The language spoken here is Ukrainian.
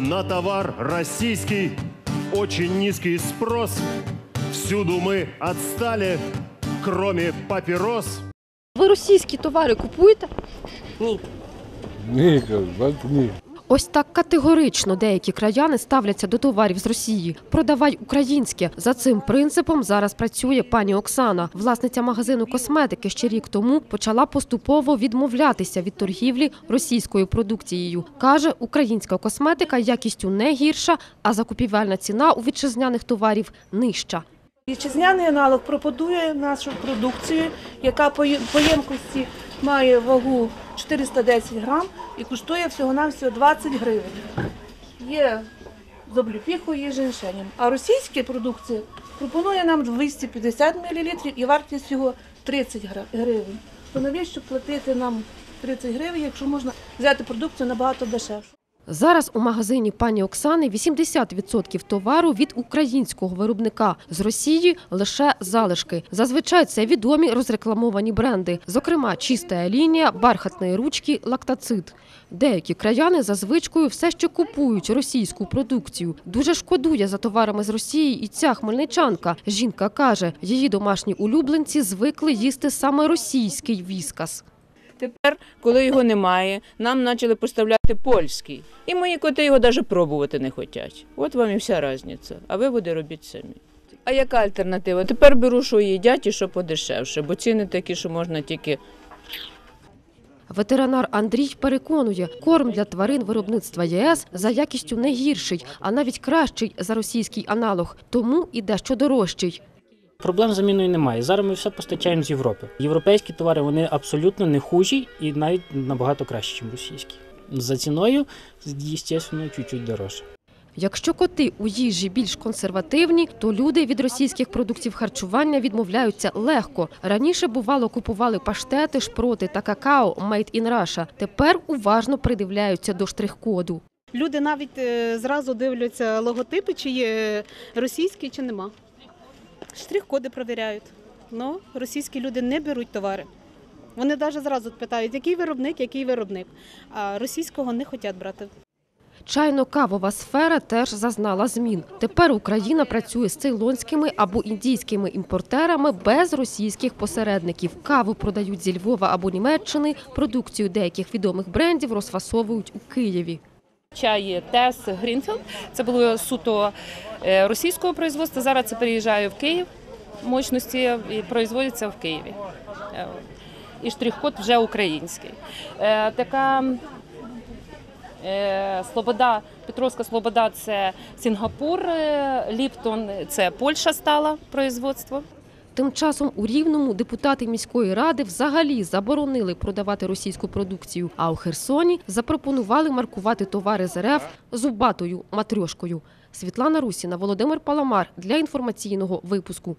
На товар российский очень низкий спрос. Всюду мы отстали, кроме папирос. Ви російські товари купуєте? Ні. Ні, кажу, бачите, ні. Ось так категорично деякі краяни ставляться до товарів з Росії. Продавай українське. За цим принципом зараз працює пані Оксана. Власниця магазину косметики ще рік тому почала поступово відмовлятися від торгівлі російською продукцією. Каже, українська косметика якістю не гірша, а закупівельна ціна у вітчизняних товарів нижча. Вітчизняний аналог пропонує нашу продукцію, яка по ємкості має вагу 410 грам і коштує всього-навсього 20 гривень. Є з обліпіхою, є женьшенем. А російська продукція пропонує нам 250 мл і вартість його 30 гривень. То навіщо платити нам 30 гривень, якщо можна взяти продукцію набагато дешевше? Зараз у магазині пані Оксани 80% товару від українського виробника. З Росії лише залишки. Зазвичай це відомі розрекламовані бренди, зокрема чиста лінія, бархатної ручки, лактацит. Деякі краяни за звичкою все ще купують російську продукцію. Дуже шкодує за товарами з Росії і ця хмельничанка. Жінка каже, її домашні улюбленці звикли їсти саме російський віскас. Тепер, коли його немає, нам почали поставляти польський. І мої коти його навіть пробувати не хочуть. От вам і вся різниця. А виводи робіть самі. А яка альтернатива? Тепер беру, що їдять і що подешевше, бо ціни такі, що можна тільки Ветеринар Андрій переконує, корм для тварин виробництва ЄС за якістю не гірший, а навіть кращий за російський аналог, тому і дещо дорожчий. Проблем з заміною немає. Зараз ми все постачаємо з Європи. Європейські товари вони абсолютно не хужі і навіть набагато кращі, ніж російські. За ціною, звісно, чуть-чуть дорожче. Якщо коти у їжі більш консервативні, то люди від російських продуктів харчування відмовляються легко. Раніше бувало купували паштети, шпроти та какао «Made in Russia». Тепер уважно придивляються до штрих-коду. Люди навіть е, зразу дивляться логотипи, чи є російські, чи нема. Штрих-коди провіряють. Ну, російські люди не беруть товари. Вони навіть зразу питають, який виробник, який виробник. А російського не хочуть брати. Чайно-кавова сфера теж зазнала змін. Тепер Україна працює з цейлонськими або індійськими імпортерами без російських посередників. Каву продають зі Львова або Німеччини. Продукцію деяких відомих брендів розфасовують у Києві. Чай Тесс, Грінфілд. Це було суто е, російського производства. Зараз це переїжджає в Київ. Мощності і производиться в Києві. Е, І штрих-код вже український. Е, Така е, Слобода, Петровська Слобода це Сінгапур, е, Ліптон це Польща стала производство. Тим часом у Рівному депутати міської ради взагалі заборонили продавати російську продукцію, а у Херсоні запропонували маркувати товари з РФ зубатою матрьошкою. Світлана Русіна, Володимир Паламар для інформаційного випуску.